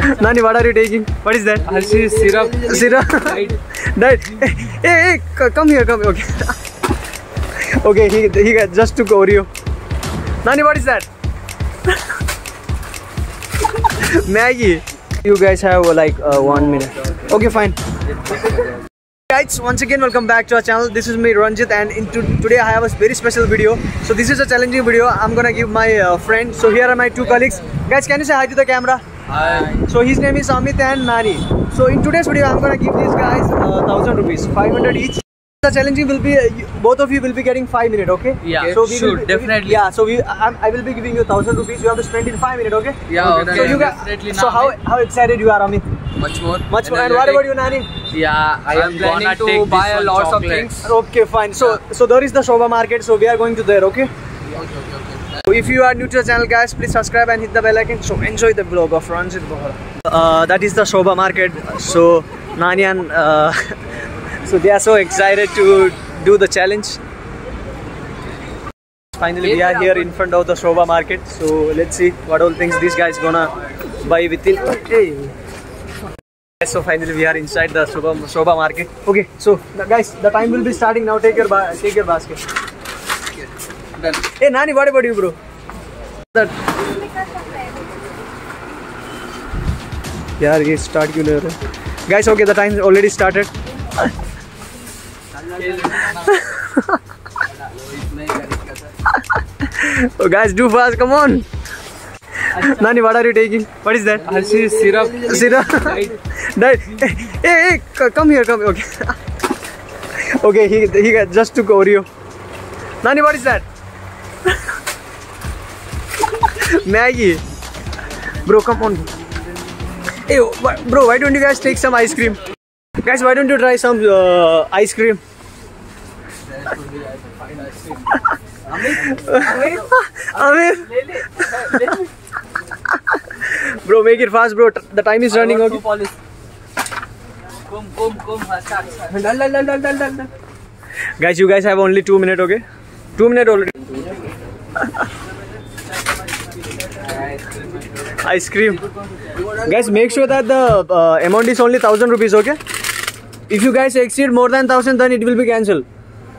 Nani, what are you taking? What is that? Actually, syrup. Syrup? Diet. Diet. Hey, hey, come here, come here. Okay. okay, he, he just took Oreo. Nani, what is that? Maggie. You guys have uh, like uh, one minute. Okay, fine. guys once again welcome back to our channel this is me Ranjit and in today I have a very special video so this is a challenging video I'm gonna give my uh, friend so here are my two colleagues guys can you say hi to the camera Hi. So his name is Amit and Nani. So in today's video, I'm gonna give these guys uh, thousand rupees, five hundred each. The challenging will be uh, both of you will be getting five minutes, okay? Yeah. Okay. So we sure, be, definitely. yeah. So we, I'm, I will be giving you thousand rupees. You have to spend in five minutes, okay? Yeah. Okay. okay. So you definitely. Guys, so how how excited you are, Amit? Much more. Much more. And what about you, Nani? Yeah, I am planning to buy a lot of things. Okay, fine. So yeah. so there is the Shoba Market. So we are going to there, okay? Yeah, okay. If you are new to the channel guys, please subscribe and hit the bell icon. So enjoy the vlog of Ranjit Bohra. Uh, that is the Shoba market. So Nanyan, uh, so they are so excited to do the challenge. Finally, we are here in front of the Shoba market. So let's see what all things these guys gonna buy within. Hey. So finally we are inside the Shoba, Shoba market. Okay, so guys, the time will be starting now. Take your, take your basket. नानी बड़े बड़ी bro यार ये start क्यों नहीं हो रहा guys okay the time already started oh guys do fast come on नानी what are you taking what is that Hershey syrup syrup diet a a come here come okay okay he he just two Oreo नानी what is that Maggie. Bro, come on. Hey, bro, why don't you guys take some ice cream? Guys, why don't you try some uh, ice cream? Amir, bro, make it fast, bro. The time is I running. Okay. Come, come, come, fast, fast. Dal, dal, dal, dal, dal, dal. Guys, you guys have only two minutes, okay? 2 minutes already. Ice cream. Guys, make sure that the uh, amount is only 1,000 rupees, okay? If you guys exceed more than 1,000, then it will be cancelled.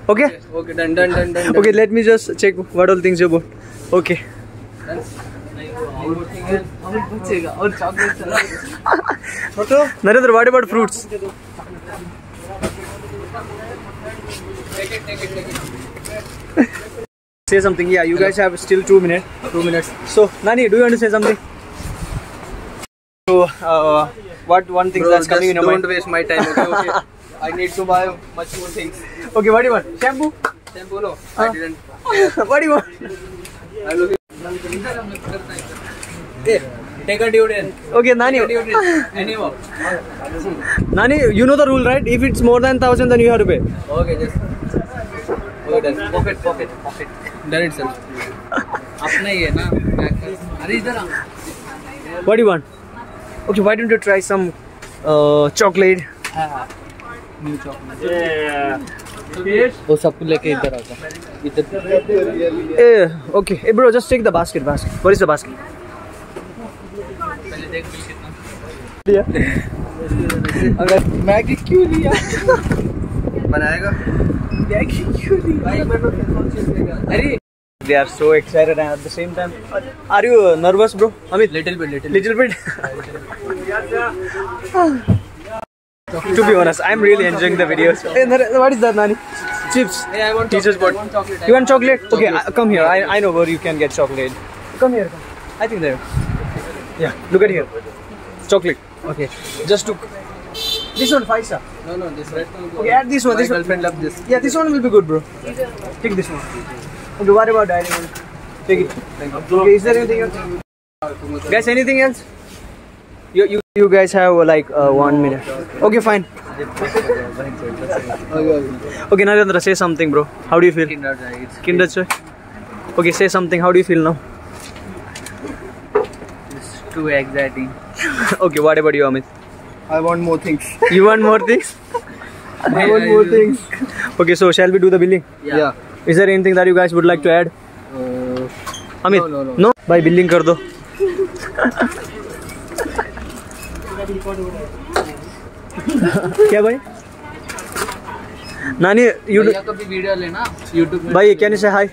Okay? Yes, okay, done. Okay, let me just check what all things you bought. Okay. Narendra, what about fruits? Take it. say something. Yeah, you Hello. guys have still two minutes. Two minutes. So, Nani, do you want to say something? So, uh, what one thing Bro, that's coming in your mind? Don't waste my time. Okay, okay. I need to buy much more things. Okay, what do you want? Shampoo. Shampoo, no. Uh, I didn't. what do you want? I'm looking. Hey, take a deodorant. Okay, Nani. Take a deodorant. Anyhow. Nani, you know the rule, right? If it's more than thousand, then you have to pay. Okay, just. Pocket pocket pocket डर अपना ही है ना अरे इधर what you want okay why don't you try some chocolate new chocolate वो सब लेके इधर आता इधर ए okay A bro just take the basket basket what is the basket पहले देख बिल कितना लिया अगर मैगी क्यों लिया बनाएगा They are so excited and at the same time. Are you nervous, bro? I mean, little bit, little, little bit. to be honest, I'm really enjoying the videos. Hey, what is that, Nani? Chips. Hey, I want Teachers bought. You want chocolate? Okay, I, come here. I, I know where you can get chocolate. Come here. Come. I think there. Yeah. Look at here. Chocolate. Okay. Just to this one, five star. No, no, this red one. Okay, add this one. My this girlfriend one. love this. Yeah, this one will be good, bro. Take this one. Don't worry about dining one. Take it. Thank you. Okay, is there anything else? Guys, anything else? You, you, you guys have uh, like uh, one minute. Okay, fine. Oh, okay, Narendra, say something, bro. How do you feel? Kinder joy. Kinder joy. Okay, say something. How do you feel now? It's too exciting. okay, what about you, Amit? I want more things. You want more things? I want more things. Okay, so shall we do the billing? Yeah. yeah. Is there anything that you guys would like to add? Uh, Amit? No, no, no. No? Bhai, billing कर दो. क्या भाई? नानी you YouTube कभी video लेना YouTube में भाई can you say hi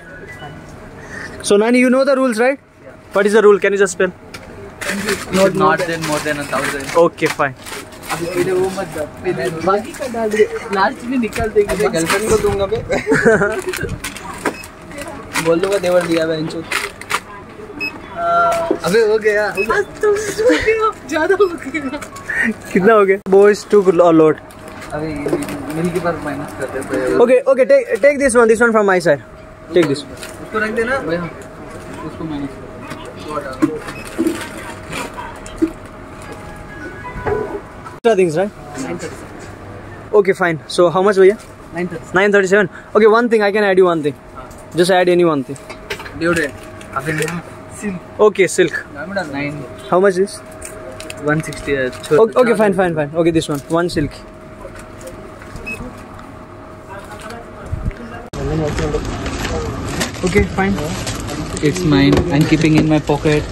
so नानी you know the rules right what is the rule can you just spell not than more than 1000 okay fine बोल दूंगा देवर दिया अबे हो गया ज्यादा हो गया कितना हो गया बॉयज टू लॉट अबे मिल okay okay take take this one this one from my side take this उसको रख देना उसको minus extra things, right? 937. Okay, fine. So how much were you? 937. 937. Okay, one thing. I can add you one thing. Just add any one thing. Deodorant. Silk. Okay, silk. Nine. How much is? 160. Uh, okay, okay, fine, fine, fine. Okay, this one. One silk. Okay, fine. It's mine. I'm keeping in my pocket.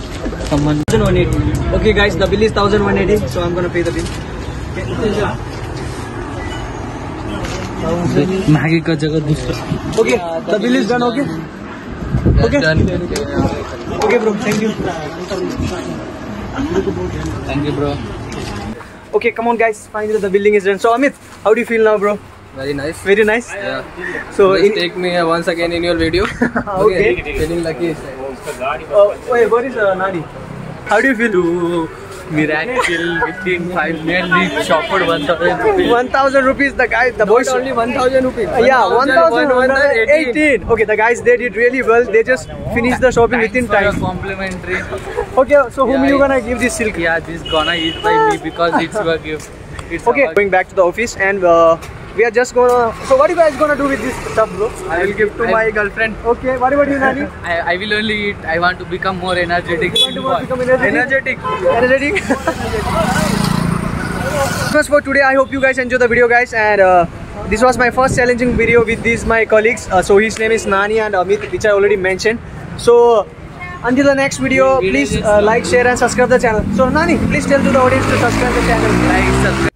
Someone. 1180. Okay, guys, the bill is 1180, so I'm gonna pay the bill. Maggi का जगह दूसरा okay तबिलीज done okay okay okay bro thank you thank you bro okay come on guys finally the building is done so Amit how do feel now bro very nice very nice so take me once again in your video okay feeling lucky ओए what is नाडी how do you feel miracle within five minutes shopper one thousand rupees. One thousand rupees. The guy, the boys only one thousand rupees. Uh, yeah, one thousand one hundred eighteen. Okay, the guys they did really well. They just finished the shopping within time. complimentary. okay, so whom yeah, you gonna give this silk? Yeah, this gonna eat by me because it's your gift. It's okay, going back to the office and. Uh, we are just gonna. So what are you guys gonna do with this stuff, bro? I will give to I my girlfriend. Okay. What about you, Nani? I, I will only eat. I want to become more energetic. You want to more become energetic. Energetic. energetic. That's for today, I hope you guys enjoy the video, guys, and. Uh, this was my first challenging video with these my colleagues uh, so his name is Nani and Amit which I already mentioned so until the next video please uh, like share and subscribe the channel so Nani please tell to the audience to subscribe the channel like subscribe